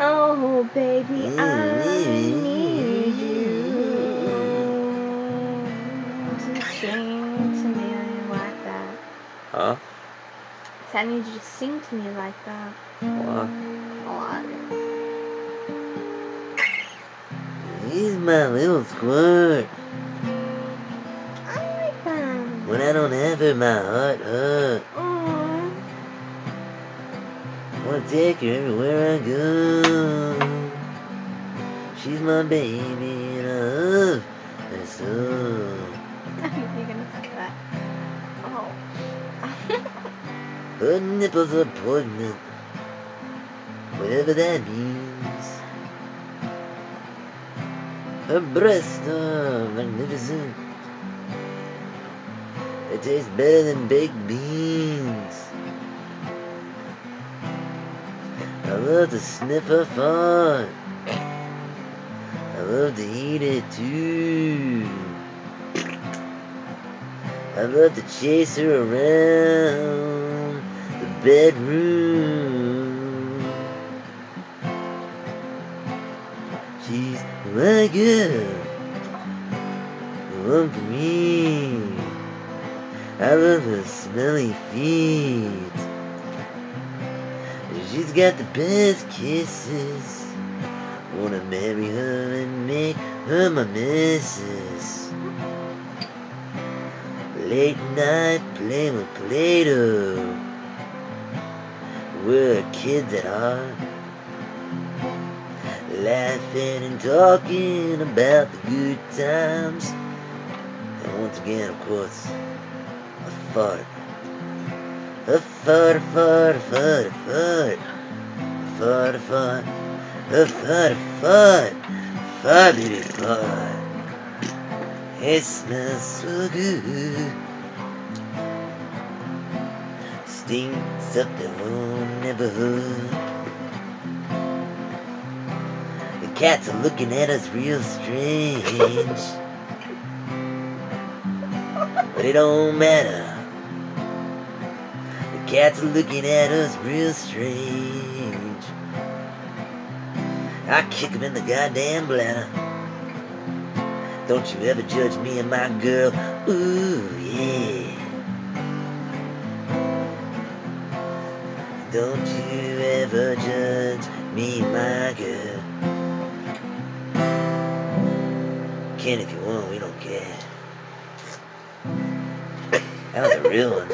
Oh, baby, I need you to sing to me like that. Huh? So I need you to sing to me like that. What? Lot. He's my little squirt. I. When I don't have her, my heart hurt. Aww. Mm-hmm. Wanna take her everywhere I go. She's my baby and I love her so. You're gonna that. Oh. Her nipples are poignant, whatever that means. Her breasts are magnificent. It tastes better than baked beans. I love to sniff her fart. I love to eat it too. I love to chase her around the bedroom. She's my girl. The One for me. I love her smelly feet. She's got the best kisses. Wanna marry her and make her my missus. Late night playing with Play-Doh. We're kids at heart. Laughing and talking about the good times. And once again, of course, fart. A fart, a fart, a fart, a fart. A fart, a fart. A fart, a. Fart, baby, fart. It smells so good. Stinks up the whole neighborhood. The cats are looking at us real strange. But it don't matter. The cats are looking at us real strange. I kick 'em in the goddamn bladder. Don't you ever judge me and my girl. Ooh, yeah. Don't you ever judge me, my girl. Can if you want, we don't care. That was a real one.